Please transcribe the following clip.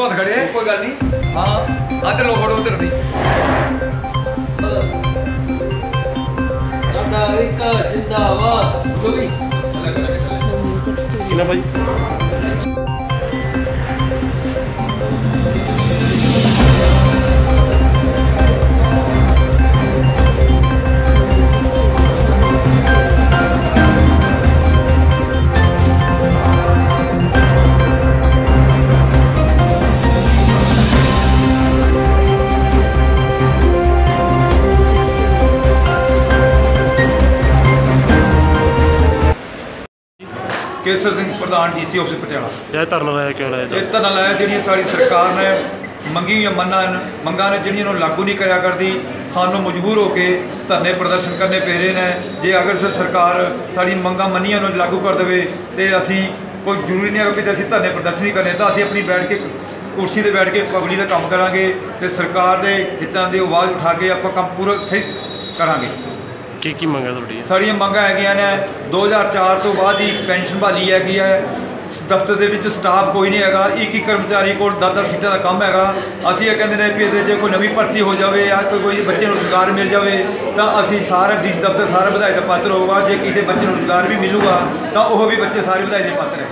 ਤੋਂ ਹੱਥ ਖੜੇ ਆ, ਕੋਈ ਗੱਲ ਨਹੀਂ ਹਾਂ ਆ ਤੇ ਲੋ ਫੜੋ ਤੇ ਰਦੀ ਸਾਡਾ ਇੱਕ ਜਿੰਦਾਬਾਦ ਜੋ ਵੀ So Music Studio. ਕਿੰਨਾ ਭਾਈ ਕੇਸਰ ਸਿੰਘ ਪ੍ਰਧਾਨ ਡੀਸੀ ਆਫਿਸ ਪਟਿਆਲਾ। ਇਹ ਧਰਨਾ ਲਾਇਆ ਕਿਉਂ ਲਾਇਆ? ਇਸ ਤਰ੍ਹਾਂ ਲਾਇਆ ਜਿਹੜੀਆਂ ਸਾਡੀ ਸਰਕਾਰ ਨੇ ਮੰਗੀ ਹੋਈਆਂ ਮੰਨਾਂ ਹਨ ਮੰਗਾਂ ਨੇ ਜਿਹੜੀਆਂ ਨੂੰ ਲਾਗੂ ਨਹੀਂ ਕਰਿਆ ਕਰਦੀ ਸਾਨੂੰ ਮਜਬੂਰ ਹੋ ਕੇ ਧਰਨੇ ਪ੍ਰਦਰਸ਼ਨ ਕਰਨੇ ਪੈ ਰਹੇ ਨੇ। ਜੇ ਅਗਰ ਸ- ਸਰਕਾਰ ਸਾਡੀ ਮੰਗਾਂ ਮੰਨੀਆਂ ਨੂੰ ਲਾਗੂ ਕਰ ਦੇਵੇ ਤੇ ਅਸੀਂ ਕੋਈ ਜ਼ਰੂਰੀ ਨਹੀਂ ਹੈ ਕਿ ਅਸੀਂ ਧਰਨੇ ਪ੍ਰਦਰਸ਼ਨ ਹੀ ਕਰਨੇ। ਤਾਂ ਅਸੀਂ ਆਪਣੀ ਬੈਠ ਕੇ ਕੁਰਸੀ ਤੇ ਬੈਠ ਕੇ ਪਬਲਿਕ ਦਾ ਕੰਮ ਕਰਾਂਗੇ ਤੇ ਸਰਕਾਰ ਦੇ ਹਿੱਤਾਂ ਦੀ ਆਵਾਜ਼ ਉਠਾ ਕੇ ਆਪਾਂ ਕੰਮ ਪੂਰਾ ਸਹੀ ਕਰਾਂਗੇ। ਕੀ ਕੀ ਮੰਗਾ ਤੁਹਾਡੀ ਸਾਡੀਆਂ ਮੰਗਾਂ ਹੈਗੀਆਂ ਨੇ 2004 ਤੋਂ ਬਾਅਦ ਹੀ ਪੈਨਸ਼ਨ ਬਹਾਲੀ ਹੈਗੀ ਹੈ। ਦਫ਼ਤਰ ਦੇ ਵਿੱਚ ਸਟਾਫ ਕੋਈ ਨਹੀਂ ਹੈਗਾ, ਇੱਕ ਇੱਕ ਕਰਮਚਾਰੀ ਕੋਲ 10-10 ਸੀਟਾਂ ਦਾ ਕੰਮ ਹੈਗਾ। ਅਸੀਂ ਇਹ ਕਹਿੰਦੇ ਨੇ ਵੀ ਇਹਦੇ ਜੇ ਕੋਈ ਨਵੀਂ ਭਰਤੀ ਹੋ ਜਾਵੇ ਜਾਂ ਕੋਈ ਕੋਈ ਬੱਚੇ ਨੂੰ ਰੁਜ਼ਗਾਰ ਮਿਲ ਜਾਵੇ, ਤਾਂ ਅਸੀਂ ਸਾਰਾ ਡੀ ਦਫ਼ਤਰ, ਸਾਰਾ ਵਧਾਈ ਦਾ ਪਾਤਰ ਹੋਊਗਾ। ਜੇ ਕਿਸੇ ਬੱਚੇ ਨੂੰ ਰੁਜ਼ਗਾਰ ਵੀ ਮਿਲੂਗਾ, ਤਾਂ ਉਹ ਵੀ ਬੱਚੇ ਸਾਰੇ ਵਧਾਈ ਦੇ ਪਾਤਰ ਹੈ